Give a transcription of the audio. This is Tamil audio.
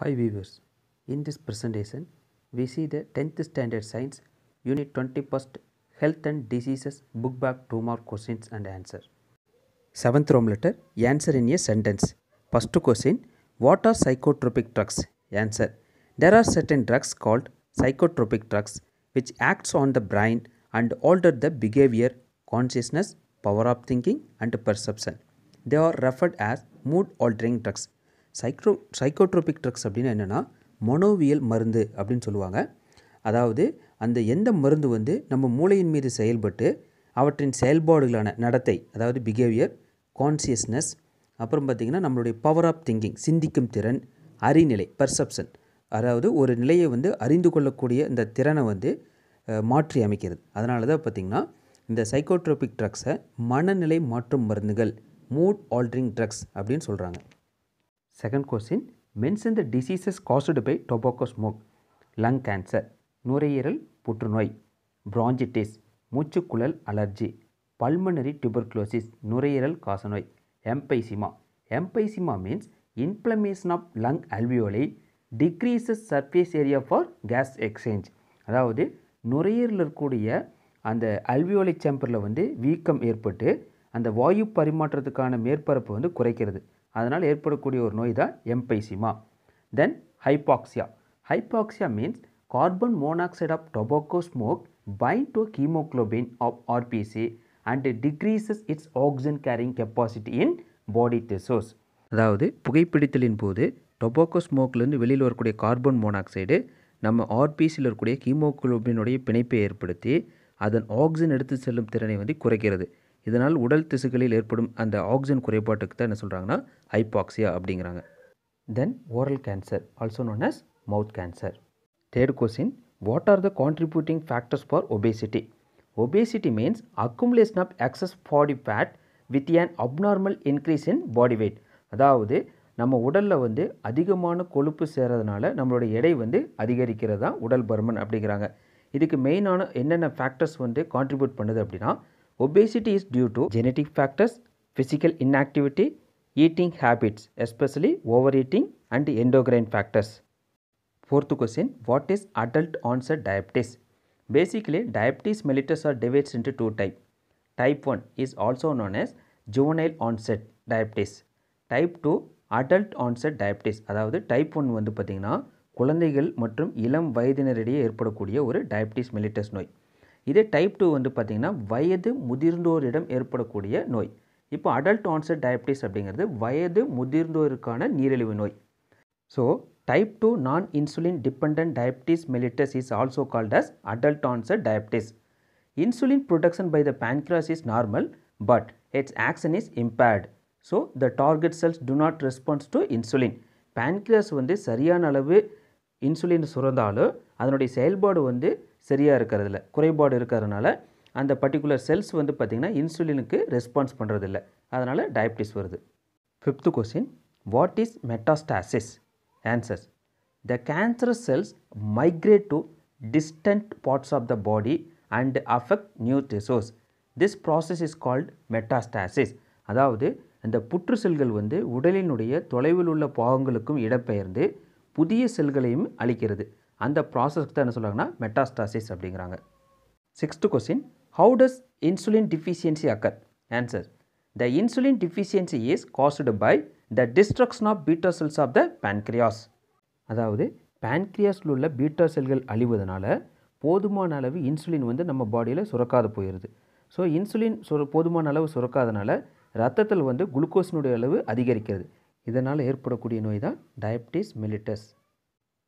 Hi viewers, in this presentation we see the 10th standard science unit 21st health and diseases book back 2 mark questions and answer. Seventh Rome letter answer in a sentence. First question what are psychotropic drugs? Answer there are certain drugs called psychotropic drugs which acts on the brain and alter the behavior, consciousness, power of thinking and perception. They are referred as mood altering drugs. சைக்ரோ சைக்கோட்ரோபிக் ட்ரக்ஸ் அப்படின்னா என்னென்னா மனோவியல் மருந்து அப்படின்னு சொல்லுவாங்க. அதாவது அந்த எந்த மருந்து வந்து நம்ம மூளையின் மீது செயல்பட்டு அவற்றின் செயல்பாடுகளான நடத்தை அதாவது பிஹேவியர் கான்சியஸ்னஸ் அப்புறம் பார்த்திங்கன்னா நம்மளுடைய பவர் ஆஃப் திங்கிங் சிந்திக்கும் திறன் அறிநிலை பர்செப்ஷன் அதாவது ஒரு நிலையை வந்து அறிந்து கொள்ளக்கூடிய இந்த திறனை வந்து மாற்றி அமைக்கிறது. அதனால தான் பார்த்திங்கன்னா இந்த சைக்கோட்ரோபிக் ட்ரக்ஸை மனநிலை மாற்றும் மருந்துகள் மூட் ஆல்ட்ரிங் ட்ரக்ஸ் அப்படின்னு சொல்கிறாங்க second question mention the diseases caused by tobacco smoke lung cancer நுரையீரல் புற்றுநோய் பிராஞ்சிட்டிஸ் மூச்சுக்குழல் அலர்ஜி பல்மனரி டியூபர்குலோசிஸ் நுரையீரல் காசநோய் emphysema emphysema means inflammation of lung alveoli decreases surface area for gas exchange அதாவது நுரையீரலில் இருக்கக்கூடிய அந்த அல்வியோலை சேம்பரில் வந்து வீக்கம் ஏற்பட்டு அந்த வாயு பரிமாற்றத்துக்கான மேற்பரப்பு வந்து குறைக்கிறது. அதனால் ஏற்படக்கூடிய ஒரு நோய் தான் emphysema. Then hypoxia hypoxia means carbon monoxide of tobacco smoke bind to haemoglobin of RBC and decreases its oxygen carrying capacity in body tissues அதாவது புகைப்பிடித்தலின் போது டொபாக்கோ ஸ்மோக்லேருந்து வெளியில் வரக்கூடிய கார்பன் மோனாக்சைடு நம்ம ஆர்பிசியில் இருக்கக்கூடிய ஹீமோகுளோபினுடைய பிணைப்பை ஏற்படுத்தி அதன் ஆக்சிஜன் எடுத்து செல்லும் திறனை வந்து குறைக்கிறது. இதனால் உடல் திசுக்களில் ஏற்படும் அந்த ஆக்சிஜன் குறைபாட்டுக்கு தான் என்ன சொல்கிறாங்கன்னா ஹைபாக்சியா அப்படிங்கிறாங்க. Then oral cancer also known as mouth cancer third question what are the contributing factors for obesity obesity means accumulation of excess body fat with an abnormal increase in body weight அதாவது நம்ம உடலில் வந்து அதிகமான கொழுப்பு சேர்றதுனால நம்மளோட எடை வந்து அதிகரிக்கிறது தான் உடல் பருமன் அப்படிங்கிறாங்க. இதுக்கு மெயினான என்னென்ன ஃபேக்டர்ஸ் வந்து கான்ட்ரிபியூட் பண்ணுது அப்படின்னா Obesity is due to genetic factors, physical inactivity eating habits especially overeating and endocrine factors fourth question what is adult onset diabetes basically diabetes mellitus are divided into two type type 1 is also known as juvenile onset diabetes type 2 adult onset diabetes அதாவது டைப் ஒன் வந்து பார்த்திங்கன்னா குழந்தைகள் மற்றும் இளம் வயதினரிடையே ஏற்படக்கூடிய ஒரு டயபிட்டிஸ் மெலிட்டஸ் நோய் இதே டைப் டூ வந்து பார்த்திங்கன்னா வயது முதிர்ந்தோரிடம் ஏற்படக்கூடிய நோய். இப்போ அடல்ட் ஆன்சர் டயபிட்டிஸ் அப்படிங்கிறது வயது முதிர்ந்தோருக்கான நீரிழிவு நோய். So type two non insulin depend diabetes mellitus is also called as adult onset diabetes insulin production by the pancreas is normal but its action is impaired so the target cells do not response to insulin pancreas வந்து சரியான அளவு இன்சுலின் சுரந்தாலும் அதனுடைய செயல்பாடு வந்து சரியாக இருக்கிறதில்ல. குறைபாடு இருக்கிறதுனால அந்த பர்டிகுலர் செல்ஸ் வந்து பார்த்திங்கன்னா இன்சுலினுக்கு ரெஸ்பான்ஸ் பண்ணுறதில்ல அதனால் டயபிட்டிஸ் வருது. Fifth question what is metastasis answers the cancerous cells migrate to distant parts of the body and affect new tissues this process is called metastasis அதாவது இந்த புற்று செல்கள் வந்து உடலினுடைய தொலைவில் உள்ள பாகங்களுக்கும் இடம்பெயர்ந்து புதிய செல்களையும் அளிக்கிறது அந்த ப்ராசஸ்க்கு தான் என்ன சொல்கிறாங்கன்னா மெட்டாஸ்டாசிஸ் அப்படிங்கிறாங்க. Sixth question how does insulin deficiency occur answer the insulin deficiency is caused by the destruction of beta cells of the pancreas அதாவது பேன்க்ரியாஸில் உள்ள பீட்டா செல்கள் அழிவதனால போதுமான அளவு இன்சுலின் வந்து நம்ம பாடியில் சுரக்காது போயிடுது ஸோ இன்சுலின் சுர போதுமான அளவு சுரக்காதனால ரத்தத்தில் வந்து குளுக்கோஸினுடைய அளவு அதிகரிக்கிறது. இதனால் ஏற்படக்கூடிய நோய் தான் diabetes mellitus